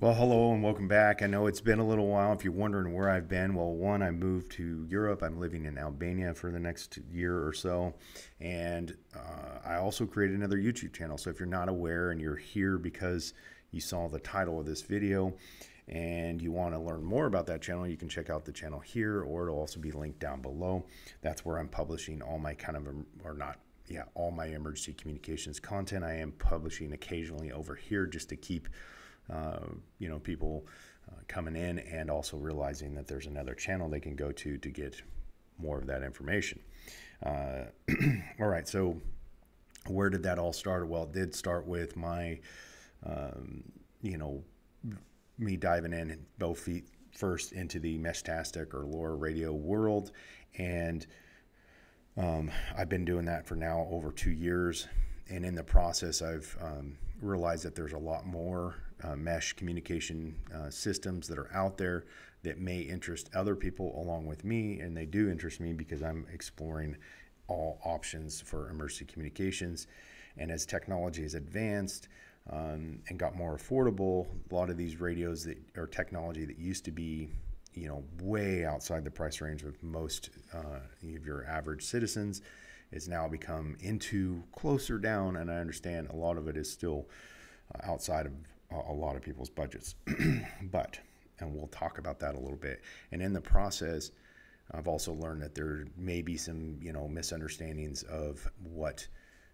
Well, hello and welcome back. I know it's been a little while. If you're wondering where I've been, well, one, I moved to Europe. I'm living in Albania for the next year or so. And uh, I also created another YouTube channel. So if you're not aware and you're here because you saw the title of this video and you want to learn more about that channel, you can check out the channel here or it'll also be linked down below. That's where I'm publishing all my kind of, or not yeah, all my emergency communications content. I am publishing occasionally over here just to keep you know, people uh, coming in and also realizing that there's another channel they can go to to get more of that information. Uh, all right, so where did that all start? Well, it did start with my, um, you know, me diving in both feet first into the Meshtastic or LoRa radio world. And um, I've been doing that for now over two years. And in the process, I've um, realized that there's a lot more uh, mesh communication uh, systems that are out there that may interest other people along with me, and they do interest me because I'm exploring all options for emergency communications. And as technology has advanced um, and got more affordable, a lot of these radios that are technology that used to be, you know, way outside the price range of most uh, of your average citizens, is now become into closer down. And I understand a lot of it is still uh, outside of a lot of people's budgets. but, and we'll talk about that a little bit. And in the process, I've also learned that there may be some, you know, misunderstandings of what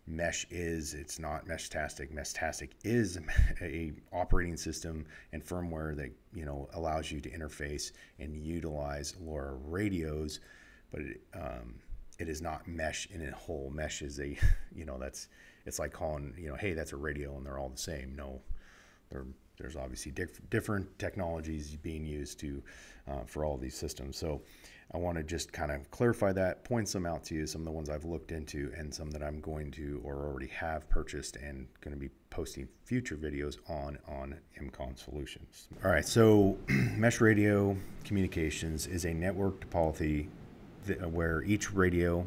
mesh is. It's not Meshtastic. Meshtastic is a operating system and firmware that you know allows you to interface and utilize LoRa radios, but it, um, it is not mesh in a whole. Mesh is a, you know, that's it's like calling, you know, hey, that's a radio, and they're all the same. No, there, there's obviously diff- different technologies being used to uh, for all these systems. So I want to just kind of clarify that, point some out to you, some of the ones I've looked into, and some that I'm going to or already have purchased and going to be posting future videos on on EmComm Solutions. All right, so mesh radio communications is a network topology where each radio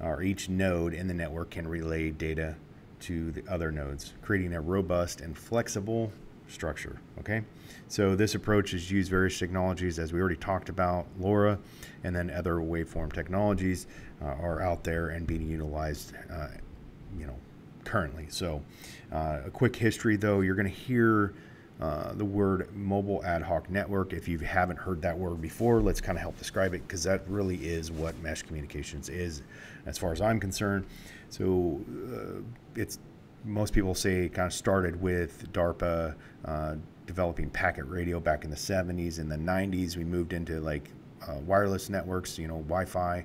or each node in the network can relay data to the other nodes, creating a robust and flexible structure. Okay, so this approach has used various technologies, as we already talked about, LoRa, and then other waveform technologies uh, are out there and being utilized, uh, you know, currently. So, uh, a quick history though, you're going to hear. Uh, the word mobile ad hoc network. If you haven't heard that word before, let's kind of help describe it because that really is what mesh communications is, as far as I'm concerned. So uh, it's most people say it kind of started with DARPA uh, developing packet radio back in the 70s. In the 90s, we moved into like uh, wireless networks, you know, Wi-Fi,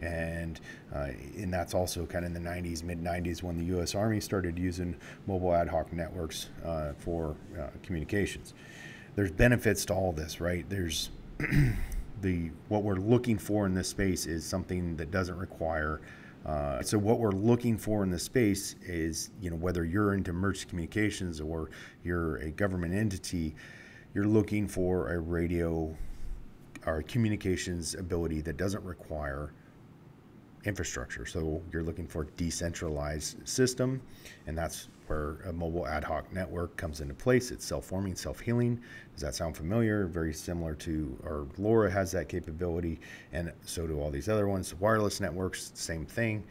and uh, and that's also kind of in the 90s, mid 90s when the U.S. Army started using mobile ad hoc networks uh, for uh, communications. There's benefits to all this, right? There's the what we're looking for in this space is something that doesn't require uh, so what we're looking for in the space is, you know, whether you're into emergency communications or you're a government entity, you're looking for a radio or communications ability that doesn't require infrastructure. So you're looking for decentralized system, and that's where a mobile ad hoc network comes into place. It's self-forming, self-healing. Does that sound familiar? Very similar to, or LoRa has that capability, and so do all these other ones. Wireless networks, same thing,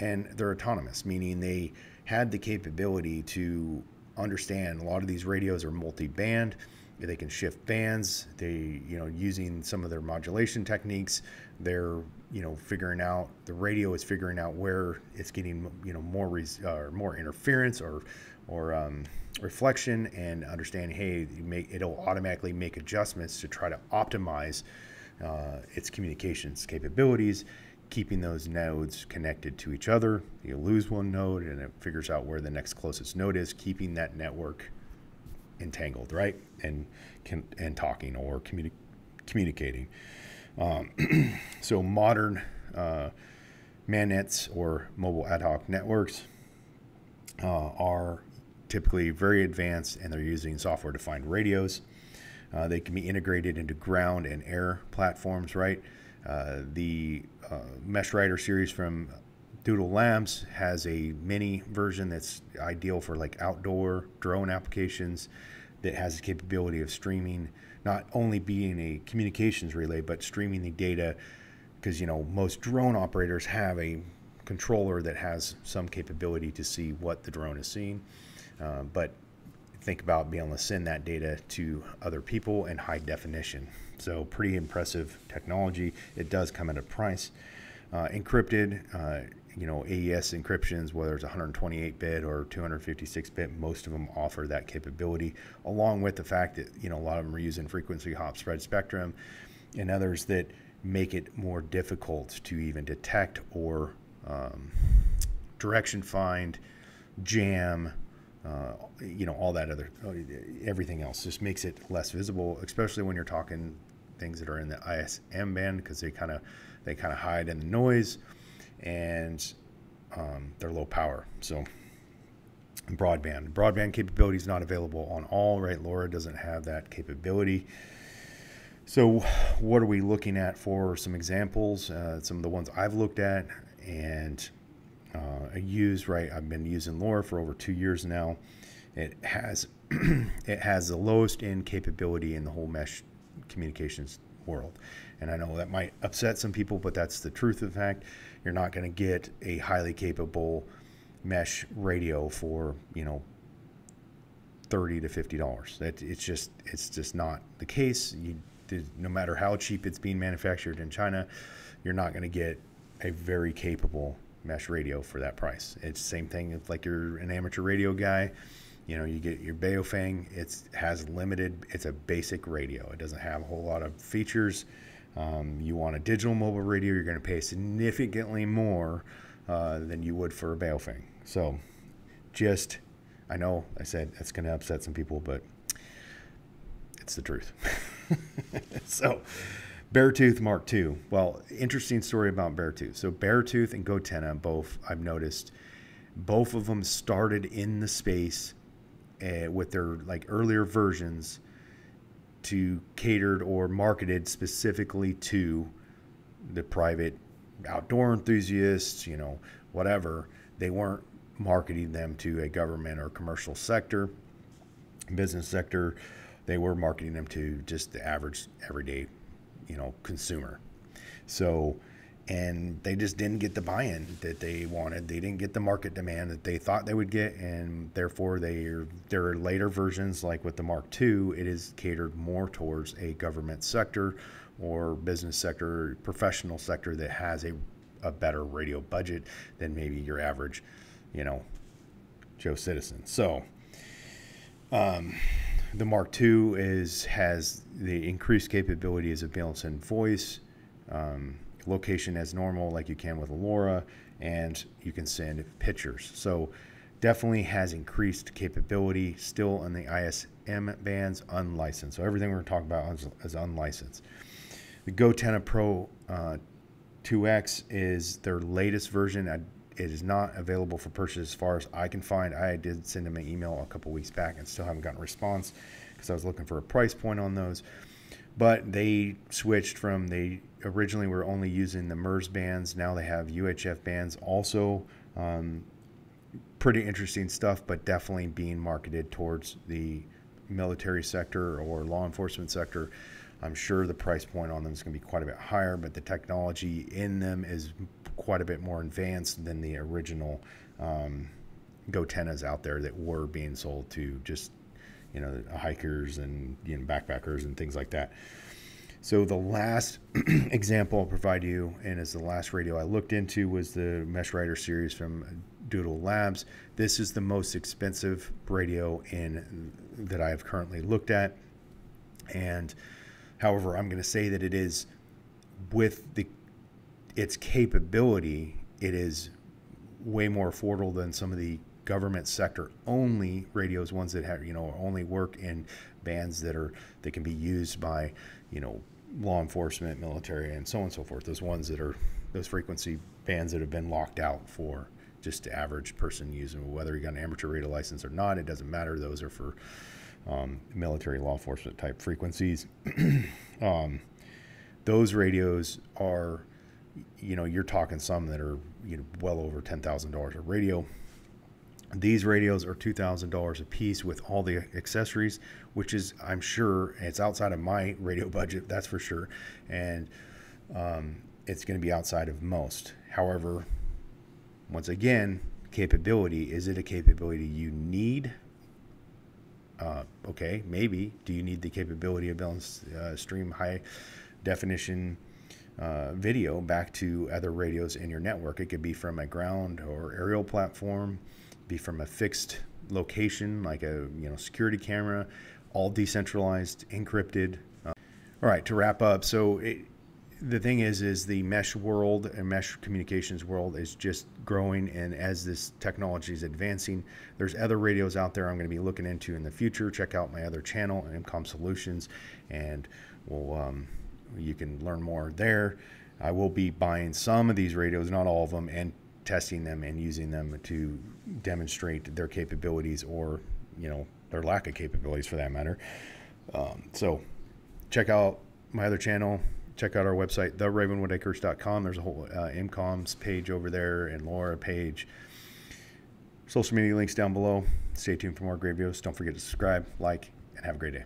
and they're autonomous, meaning they had the capability to understand a lot of these radios are multi-band they can shift bands they you know using some of their modulation techniques they're you know figuring out the radio is figuring out where it's getting you know more res, more interference or or um, reflection and understand hey it'll automatically make adjustments to try to optimize uh, its communications capabilities keeping those nodes connected to each other. You lose one node and it figures out where the next closest node is keeping that network entangled right? And can and talking or communi- communicating um, so modern uh, MANETs or mobile ad hoc networks uh, are typically very advanced and they're using software defined radios. Uh, they can be integrated into ground and air platforms, right? Uh, the uh, Mesh Rider series from Doodle Labs has a mini version that's ideal for like outdoor drone applications. That has the capability of streaming, not only being a communications relay, but streaming the data. Because you know most drone operators have a controller that has some capability to see what the drone is seeing, uh, but think about being able to send that data to other people in high definition. So pretty impressive technology. It does come at a price. Uh, encrypted, uh, you know, AES encryptions, whether it's 128 bit or 256 bit, most of them offer that capability, along with the fact that, you know, a lot of them are using frequency hop spread spectrum and others that make it more difficult to even detect or um, direction find, jam, uh, you know, all that other, everything else just makes it less visible, especially when you're talking things that are in the ISM band because they kind of they kind of hide in the noise and um, they're low power. So broadband, broadband capability is not available on all. Right, LoRa doesn't have that capability. So, what are we looking at for some examples? Uh, some of the ones I've looked at and uh, I use. Right, I've been using LoRa for over two years now. It has it has the lowest end capability in the whole mesh communications world. And I know that might upset some people, but that's the truth of the fact. You're not going to get a highly capable mesh radio for, you know, 30 to 50 dollars. That it's just it's just not the case. You no matter how cheap it's being manufactured in China, you're not going to get a very capable mesh radio for that price. It's the same thing if like you're an amateur radio guy you know, you get your Baofeng. It has limited. It's a basic radio. It doesn't have a whole lot of features. Um, you want a digital mobile radio, you're going to pay significantly more uh, than you would for a Baofeng. So, just I know I said that's going to upset some people, but it's the truth. so, Beartooth Mark II. Well, interesting story about Beartooth. So, Beartooth and Gotenna both I've noticed both of them started in the space uh, with their like earlier versions to catered or marketed specifically to the private outdoor enthusiasts, you know, whatever. They weren't marketing them to a government or commercial sector, business sector. They were marketing them to just the average, everyday, you know, consumer. So and they just didn't get the buy-in that they wanted. They didn't get the market demand that they thought they would get, and therefore they their later versions, like with the Mark II, it is catered more towards a government sector or business sector, professional sector that has a a better radio budget than maybe your average, you know, Joe citizen. So. Um, the Mark II is has the increased capabilities of balancing voice, um, location as normal, like you can with LoRa, and you can send pictures. So definitely has increased capability still in the ISM bands unlicensed. So everything we're talking about is, unlicensed. The Gotenna Pro uh, 2X is their latest version. It is not available for purchase as far as I can find. I did send them an email a couple weeks back and still haven't gotten a response because I was looking for a price point on those. But they switched from they originally were only using the MURS bands. Now they have UHF bands also. Um, pretty interesting stuff, but definitely being marketed towards the military sector or law enforcement sector. I'm sure the price point on them is going to be quite a bit higher, but the technology in them is quite a bit more advanced than the original um, out there that were being sold to just you know hikers and you know backpackers and things like that. So the last example I'll provide you, and is the last radio I looked into, was the Mesh Rider series from Doodle Labs. This is the most expensive radio in that I have currently looked at, and however, I'm going to say that it is with the its capability, it is way more affordable than some of the government sector only radios, ones that have you know only work in bands that are that can be used by you know law enforcement, military, and so on and so forth. Those ones that are those frequency bands that have been locked out for just the average person using, whether you got an amateur radio license or not, it doesn't matter. Those are for um, military law enforcement type frequencies. um, those radios are, you know, you're talking some that are you know well over ten thousand dollars a radio. These radios are $2,000 a piece with all the accessories, which is, I'm sure, it's outside of my radio budget, that's for sure. And um, it's going to be outside of most. However, once again, capability is it a capability you need? Uh, okay, maybe. Do you need the capability of being uh, stream high definition uh, video back to other radios in your network? It could be from a ground or aerial platform, be from a fixed location like a you know security camera, all decentralized, encrypted. Uh, all right, to wrap up, so it, the thing is is the mesh world and mesh communications world is just growing and as this technology is advancing there's other radios out there i'm going to be looking into in the future check out my other channel EmComm solutions and we'll um, you can learn more there i will be buying some of these radios not all of them and testing them and using them to demonstrate their capabilities or you know their lack of capabilities for that matter um, so check out my other channel check out our website, theravenwoodacres.com. There's a whole uh, EmComms page over there and LoRa page. Social media links down below. Stay tuned for more great videos. Don't forget to subscribe, like, and have a great day.